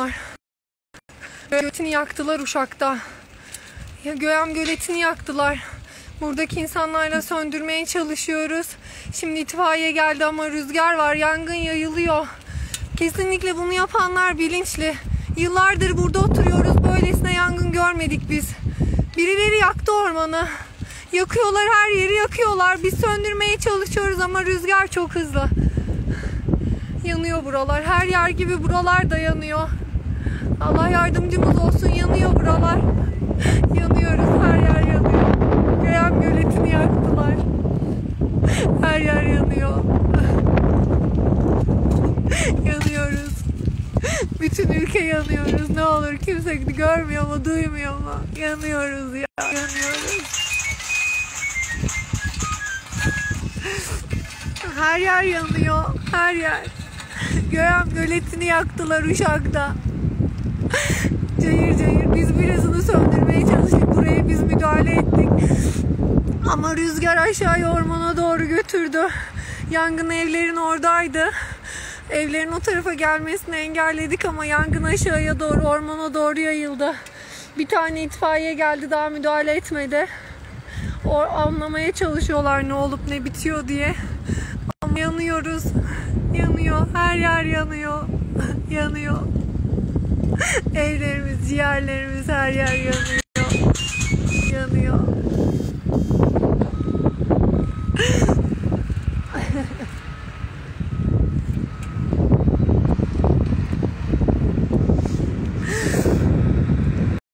var. Göletini yaktılar Uşak'ta. Ya Göğem göletini yaktılar. Buradaki insanlarla söndürmeye çalışıyoruz. Şimdi itfaiye geldi ama rüzgar var. Yangın yayılıyor. Kesinlikle bunu yapanlar bilinçli. Yıllardır burada oturuyoruz. Böylesine yangın görmedik biz. Birileri yaktı ormanı. Yakıyorlar her yeri yakıyorlar. Biz söndürmeye çalışıyoruz ama rüzgar çok hızlı. Yanıyor buralar. Her yer gibi buralar da yanıyor. Allah yardımcımız olsun. Yanıyor buralar. Yanıyoruz. Her yer yanıyor. Göğen göletini yaktılar. Her yer yanıyor. yanıyoruz. Bütün ülke yanıyoruz. Ne olur kimse görmüyor mu, duymuyor mu? Yanıyoruz ya. Yanıyoruz. Her yer yanıyor. Her yer. Göğen göletini yaktılar Uşak'ta. Müdahale ettik. Ama rüzgar aşağıya ormana doğru götürdü. Yangın evlerin oradaydı. Evlerin o tarafa gelmesini engelledik ama yangın aşağıya doğru ormana doğru yayıldı. Bir tane itfaiye geldi daha müdahale etmedi. O, anlamaya çalışıyorlar ne olup ne bitiyor diye. Ama yanıyoruz. Yanıyor. Her yer yanıyor. yanıyor. Evlerimiz, ciğerlerimiz her yer yanıyor. 没有。